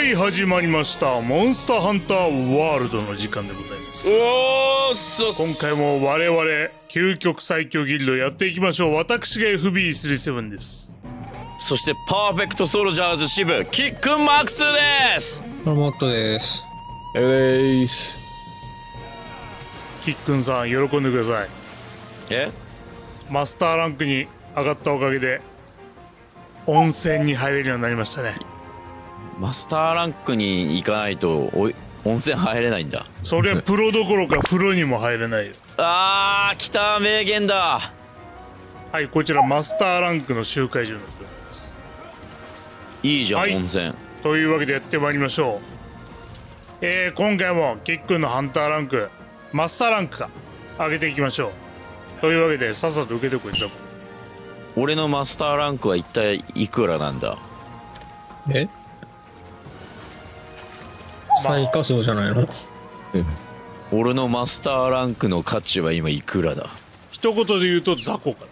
はい始まりました。モンスターハンターワールドの時間でございます。おーそ今回も我々究極最強ギルドやっていきましょう。私が FB37 です。そしてパーフェクトソルジャーズ支部キックンマーク2です。ロモットです。えーす。キックンさん喜んでください。え？マスターランクに上がったおかげで温泉に入れるようになりましたねマスターランクに行かないとおい温泉入れないんだ。そりゃプロどころか風呂にも入れないよ。あー来た名言だ。はいこちらマスターランクの集会所になっております。いいじゃん、はい。温泉。というわけでやってまいりましょう。えー、今回もキックンのハンターランクマスターランクか。上げていきましょう。というわけでさっさと受けてこいザコ。俺のマスターランクは一体いくらなんだ？え？最下層じゃないの？俺のマスターランクの価値は今いくらだ？一言で言うとザコか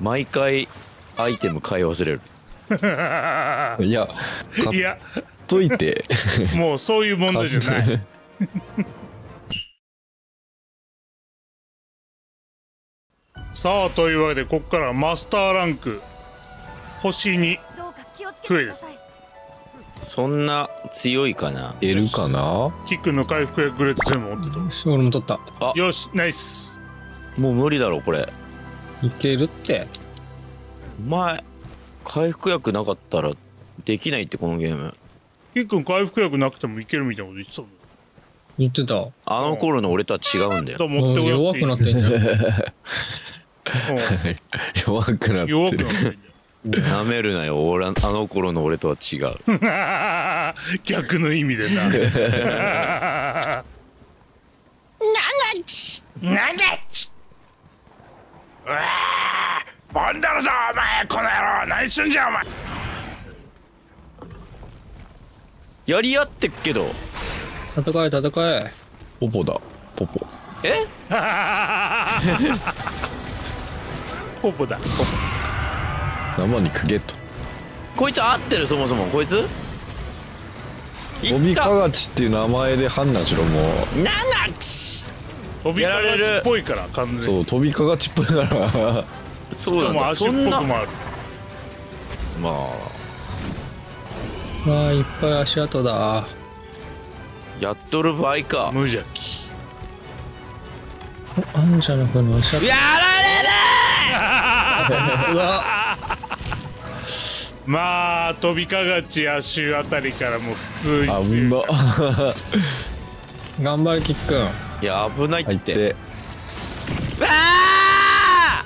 毎回アイテム買い忘れる。いや、買っらいやといて。もうそういう問題じゃない。さあというわけでここからはマスターランク星2どうか気をつけてください。そんな強いかな？得るかな？キックンの回復薬グレート全部持ってた。俺も取った。よしナイス。もう無理だろこれ。いけるって。お前回復薬なかったらできないってこのゲーム。キックン回復薬なくてもいけるみたいなこと言ってたん。だ言ってた。あの頃の俺とは違うんだよ。だから持ってこな弱くなってんじゃん。弱くなって弱くなる。ってんじなめるなよ俺あの頃の俺とは違う。逆の意味でな。なんだち。なんだち。うわー。ボンダルぞお前この野郎。何すんじゃお前。やり合ってっけど。戦え戦え。ポポだ。ポポ。え？ポポだ生肉ゲット。こいつ合ってるそもそもこいつ？い飛びったかがちっていう名前で判断しろ、もう。ナナチ飛びかがちっぽいから完全にそう、飛びかがちっぽいから。そうなんだでも足っそんなぽくもあるまあわあ、いっぱい足跡だ。やっとる場合か無邪気おアンジャの方の足跡。や うわ、まあ飛びかがち足あたりからもう普通あ、に強いうんだ。頑張れキックン。いや危ないってて。あ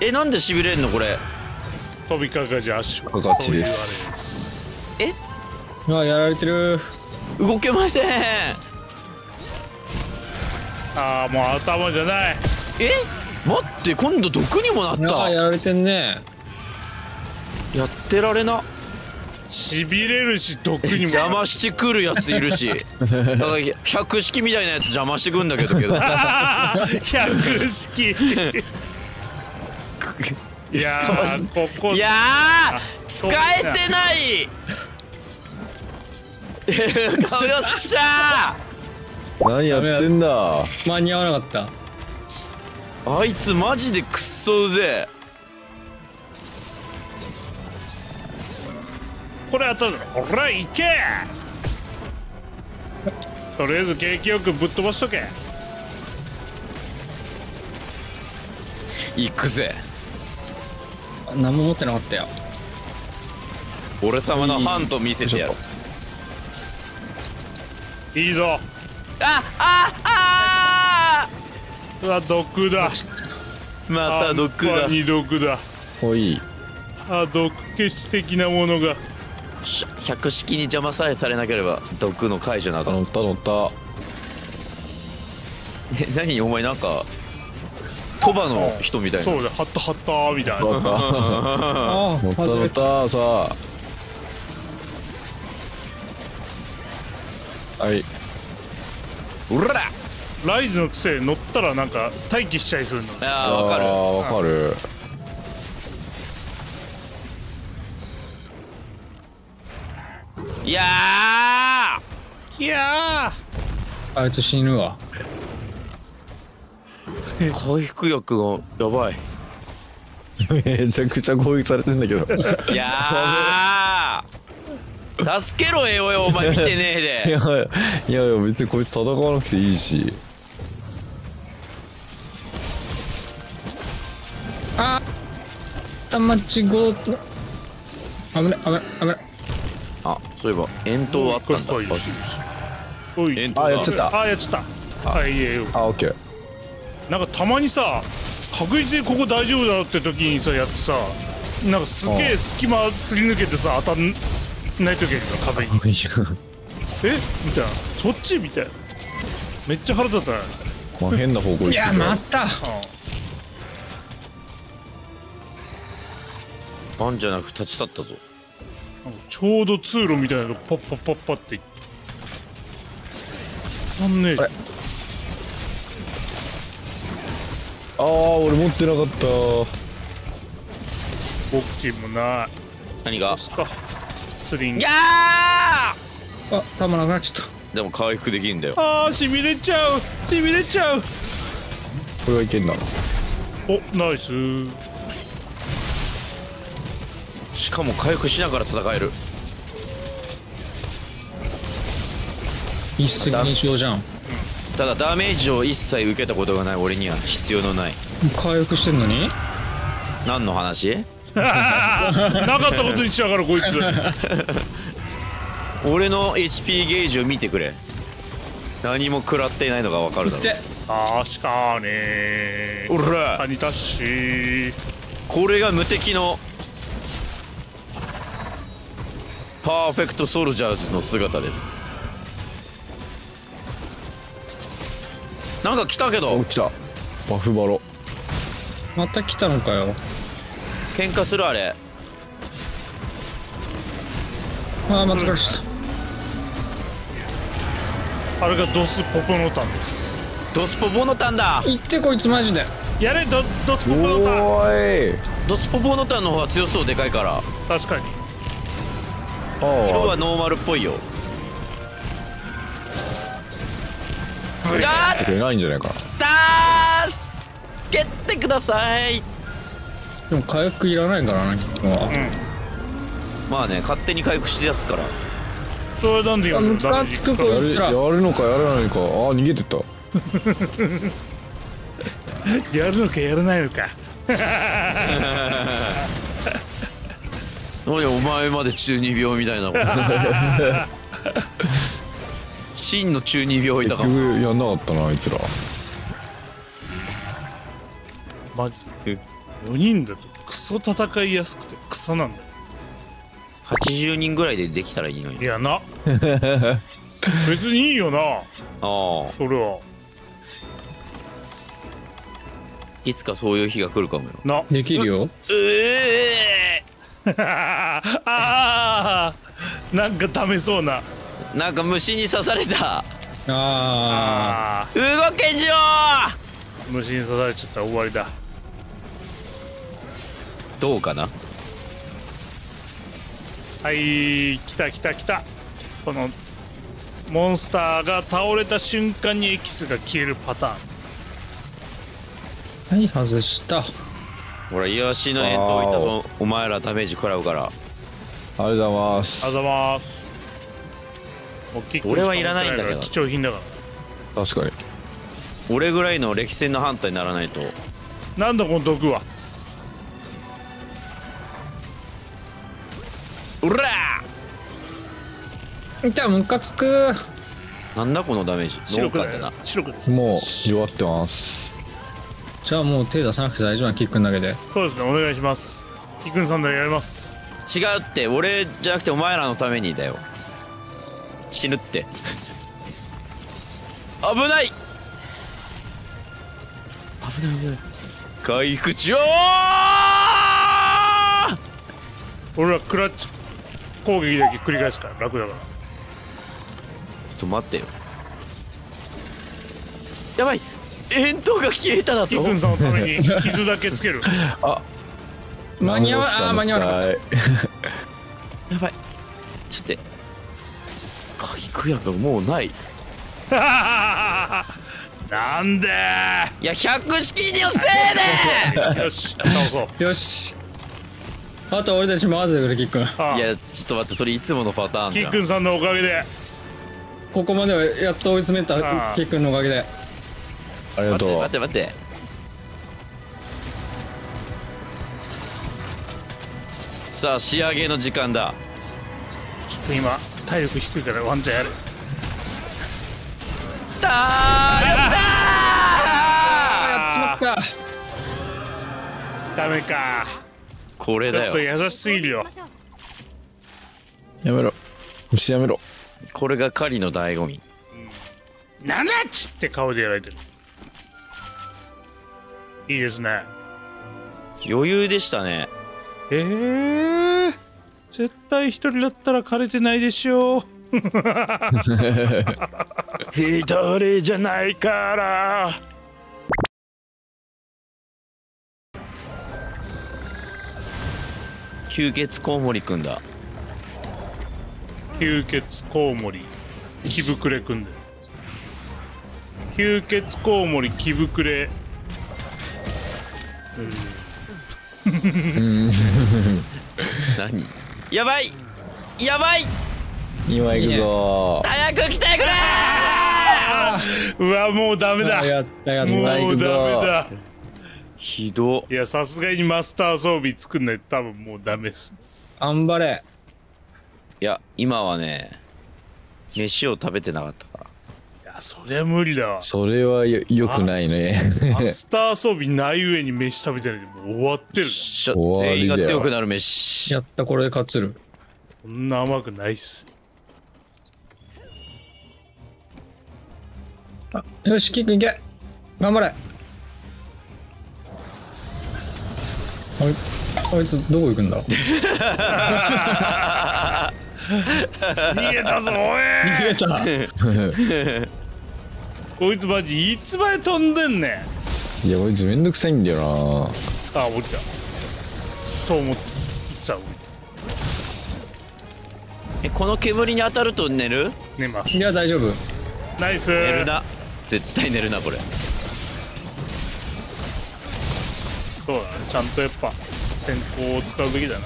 ーえなんでしびれんのこれ？飛びかがち足かがちですそういうあやられてる。動けませんああもう頭じゃないえ？待って今度毒にもなったああ、やられてんね。やってられな。しびれるし毒にも。邪魔してくるやついるし。だから百式みたいなやつ邪魔してくんだけどけど。百式。いやーここ。いやー使えてない。よっしゃ何やってんだ。間に合わなかった。ーあいつマジでクッソうぜこれ当たるのほら行け。とりあえず景気よくぶっ飛ばしとけ。え行くぜ。何も持ってなかったよ。俺様のハント見せてやる。いいぞ。あああうわ毒だ。ーまた毒だ。半端に毒だ。ほい。あ毒消し的なものが。し百式に邪魔さえされなければ毒の解除など乗った乗った。え何？お前なんか鳥羽の人みたいなそうだハッタハッタみたいな乗った。ああ、乗った。乗ったた。さあ。はい。うらライズのくせ乗ったらなんか待機しちゃいするのああわかるわかる。いやいやあいつ死ぬわ。ー 回復薬がやばい。めちゃくちゃ攻撃されてんだけど。いやー。助けろよよお前見てねえで。いやいやいや別にこいつ戦わなくていいし。あたまちごと。危ね危ね危ねあそういえば遠投はあったんだ。遠投あやっちゃった。あやっちゃった。はいいいよ。あオッケーなんかたまにさ確実にここ大丈夫だろって時にさやってさなんかすげえ隙間すり抜けてさ当たんない時あるよ壁に。え？みたいな。そっち？みたいな。めっちゃ腹立ったねまあ変な方向行っていやた。またバンじゃなく立ち去ったぞちょうど通路みたいなのパッパッパッパっていあんねえ。ああー俺持ってなかった。僕チームない。何が？どうすか。スリング。いやあ弾なくなっちゃっーでも回復できるんだよ。あーしびれちゃう。しびれちゃう。これはいけんだな。おナイスしかも回復しながら戦える。た一石二鳥じゃん。ただダメージを一切受けたことがない俺には必要のない。回復してんのに？何の話？なかったことにしやがるこいつ。俺の HP ゲージを見てくれ。何も食らっていないのが分かるだろであしかねおら。カニタッシーこれが無敵のパーフェクトソルジャーズの姿です。なんか来たけおど来た。バフバロ。また来たのかよ。喧嘩するあれ。あー間違えちゃっあれがドスポポノタンです。ドスポボノタンだ。た行ってこいつマジで。やれドドスポポノタン。おーい。ドスポボノタンの方が強そうでかいから。確かに色あはノーマルっぽいよ。いやあこれないんじゃないか。なったーす！つけてください。でも回復いらないからなキックはまあね勝手に回復してやつから。それなんでやるいつら。やるのかやらないのか。あー逃げてった。やるのかやらないのか何お前まで中二病みたいな 真の中二病いた結かも。局やんなかったなあいつら。マジ4人だとクソ戦いやすくて草なんだ。よ80人ぐらいでできたらいいのに。いやな。別にいいよな。ああ。それは。いつかそういう日が来るかもよ。な。できるよ。うえ ああなんかダメそうな。ーなんか虫に刺された。ああ動けじょー虫に刺されちゃったら終わりだ。どうかな？はい来た来た来た。このモンスターが倒れた瞬間にエキスが消えるパターン。あはい外したほらイワシの円と置いたぞ。お前らダメージ食らうから。ありがとうございまあすざますもうキック俺はいらないんだけど。貴重品だから。確かに。俺ぐらいの歴戦のハンターにならないと。なんだこの毒は。うらいたムカつく。ーなんだこのダメージ。白くだよな。白くです。もう弱ってますじゃあもう手出さなくて大丈夫なキックんだけで。そうですねお願いします。キックンさんでやります。違うって俺じゃなくてお前らのためにだよ。死ぬって。危ない。危ない危ない。回復中俺らクラッチ攻撃だけ繰り返すから楽だから。ちょっと待ってよ。やばい遠投が消えただと。キックンさんのために傷だけつける。間に合わあー間に合わなかっい やばい。ちょっと待って火薬がもうない。い なんで？や百式のせいでよし倒そう。よし。あと俺たち回すでくれキック。ンあ。いやちょっと待ってそれいつものパターンキックンさんのおかげで。ここまではやっと追い詰めたああ。キックンのおかげでありがとう。待って待って待って。さあ仕上げの時間だ。キックン今体力低いからワンチャンやる。たーややっちまったダメか。これだよ。ちょっと優しすぎるよ。やめろ。虫やめろ。これが狩りの醍醐味。なん。だっちって顔でやられてるいいですね。余裕でしたね。えー、絶対一人だったら枯れてないでしょう。一人じゃないから。吸血コウモリくんだ。吸血コウモリ。キブクレくんで吸血コウモリキブクレ何？やばい。やばい。今行くぞ。早く来てくれうわもうダメだ。もうダメだ。ひど。いやさすがにマスター装備作んないと多分もうダメっす。頑張れ。いや今はね飯を食べてなかったからそりゃ無理だわ。それはよよくないね。マスター装備ない上に飯食べてないでもう終わってるなしょ終わりだよ。全員が強くなる飯。やったこれで勝つる。そんな甘くないっすあよしキックンいけ。頑張れ。あいあいつどこ行くんだ？逃げたぞおい！逃げた こいつマジいつまで飛んでんねん。いやこいつめんどくさいんだよな。あ降りた。と思っていつは降りえこの煙に当たると寝る？た寝ます。いや大丈夫。ナイス。寝るな。絶対寝るなこれ。そうだね。ちゃんとやっぱ先行を使うべきだな。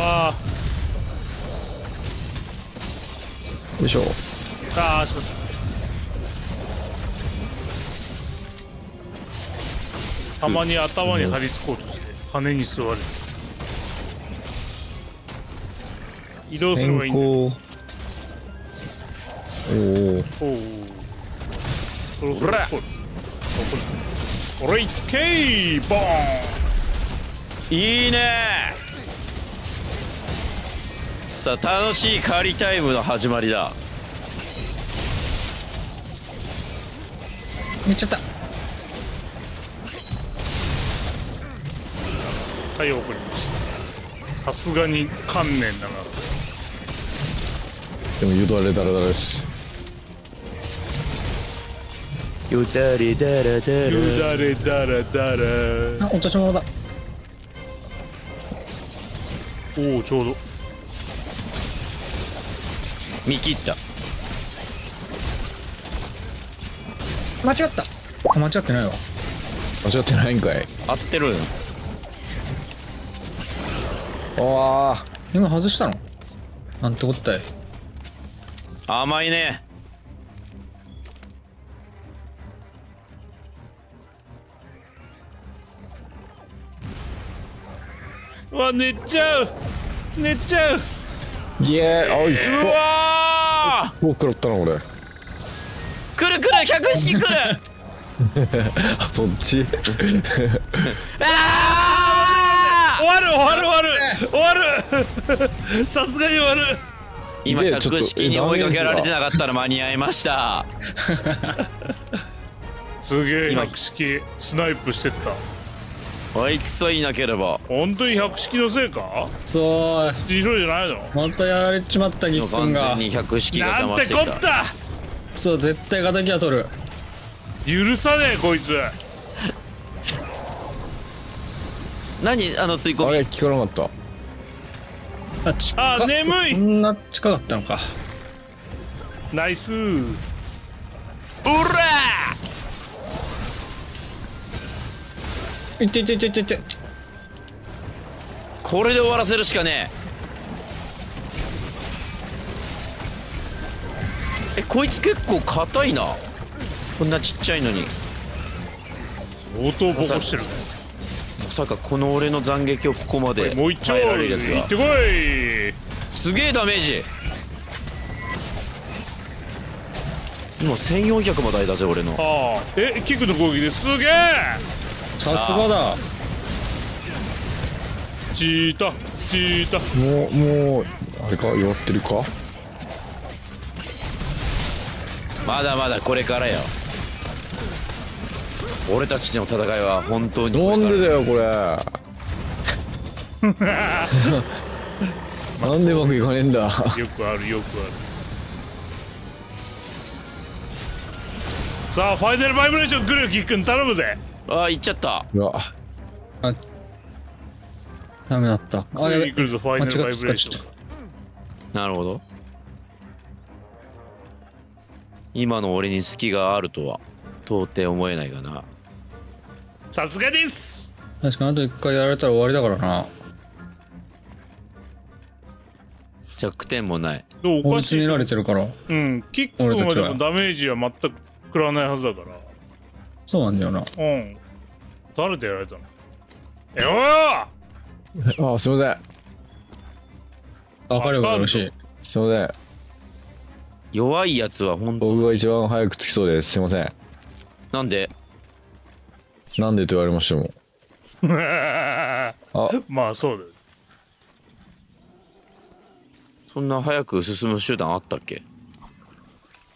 わあよいしょ。あーしまったたまに頭に張り付こうとして羽に座る。移動すればいいんだ。おおおう。そろそろほら。来これいっけーボーン。いいねさあ楽しい狩りタイムの始まりだ。めっちゃった。はい送りました。さすがに観念だな。でもよだれだらだらだし。よだれだらだよだれだらだら。あ落とし物だ。おおちょうど見切った。間違った。あ間違ってないわ。間違ってないんかい。合ってる。ああ今外したの？なんてこったい。甘いね。うわ寝ちゃう。寝ちゃう。イエーイおい。うわわお食らったな俺。ー来る来る百式来る。あそっち？あ終わる終わる終わる。終わる。さすがに終わる。今百式に追いかけられてなかったら間に合いました。すげえ今百式。スナイプしてったあいつさえいなければ。本当に百式のせいか？そう。自称じゃないの？またやられちまったギックン完が全に百式がなんてこった！たそう絶対敵は取る。許さねえこいつ。何？あの吸い込み。あれ聞かなかった。あ近っあ眠い！こんな近かったのか。ナイス。うらいっていっていっていってこれで終わらせるしかねえ。えこいつ結構硬いな。こんなちっちゃいのに。相当ボコしてるね。まさかこの俺の斬撃をここまでもう一丁耐えられるやつが行ってこい。すげえダメージ。今1400までだぜ俺の。ああ。えキックの攻撃ですげえさすがだ。チータチータ。もうもうあれか弱ってるか？まだまだこれからよ。俺たちの戦いは本当にこれからなんでだよこれ？なんでうまくいかねえんだ？よくあるよくある。さあファイナルバイブレーション来るよキックン頼むぜああ行っちゃった。うわ。あダメだった。あついやべ。に来るぞファイナルバイブレーションなるほど。今の俺に隙があるとは到底思えないがな。さすがです。確かにあと一回やられたら終わりだからな。弱点もない。でもお追いかしい。な詰められてるから。うんキックン俺たちははでもダメージは全く食らわないはずだからそうなんだよな。うん。誰でやられたの？えおあすいません。分かればよろしい。すいません。弱いやつは本当。僕が一番早くつきそうです。すいません。なんで？なんでと言われましても。ー あ。まあそうだよ。そんな早く進む手段あったっけ？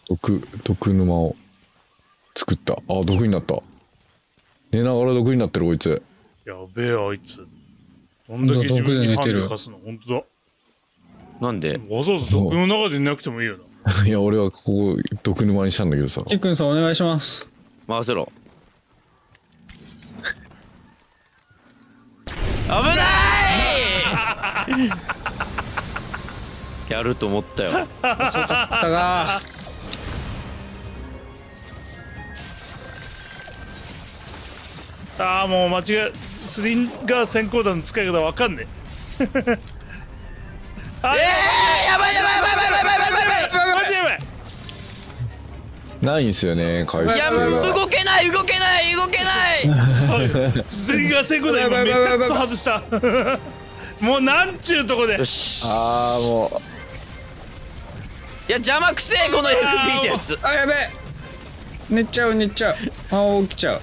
毒毒沼を作った。あ毒になった。寝ながら毒になってるこいつ。やべえあいつ。どんだけ自分にハンデ貸すの本当なんで？だわざわざ毒の中でいなくてもいいよな。いや俺はここ毒沼にしたんだけどさ。ちっくんさんお願いします。回せろ。危ない！やると思ったよ。遅かったがああもう間違えスリンガー先行弾の使い方わかんねえ。あえー、やばいやばいやばいやばいやばいやばいやばいマジやばいないんすよね回復いや動けない動けない動けないスリンガー先行弾今めったくそ外したもうなんちゅうとこでああもういや邪魔くせえこの FP ってやつあやべえ寝ちゃう寝ちゃうあ起きちゃう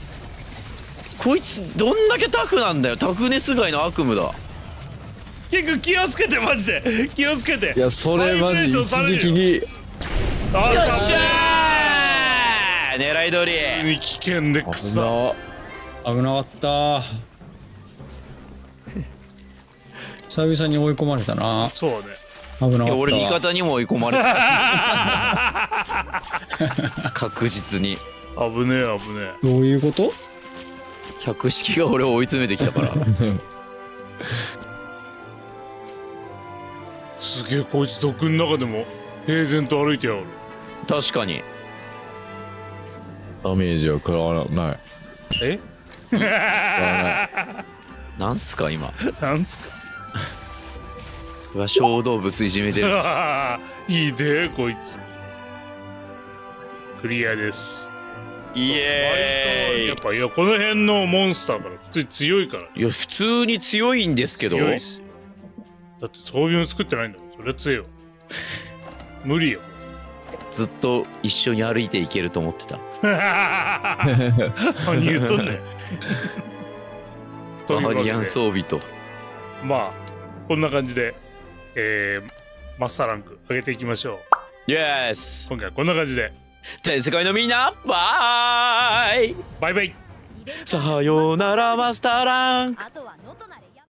こいつどんだけタフなんだよ。タフネス界の悪夢だ。結構気をつけてマジで。気をつけて。ういやそれマジ一撃に。あよっしさゃー!狙い通り。に危険でく危さな。危なかった。久々に追い込まれたな。そうね。危なかった。わ俺味方にも追い込まれた。確実に。危ねえ危ねどういうこと？百式が俺を追い詰めてきたから。え すげえこいつ毒の中でも平然と歩いてやがる。確かに。ダメージは食らわない。え？なんすか今？なんすか？うわ小動物いじめてる。いいでこいつ。クリアですイエーやっぱいやこの辺のモンスターから普通に強いからイいや普通に強いんですけど。強いっすよ。だって装備も作ってないんだもん。それは強いよ無理よ。ずっと一緒に歩いていけると思ってた。何言うとんね。ん バーディアン装備と。まあこんな感じでえー、マスターランク上げていきましょう。イエス今回はこんな感じで全世界のみんなバイバイ。バイさようならマスターラン。クあとは野となり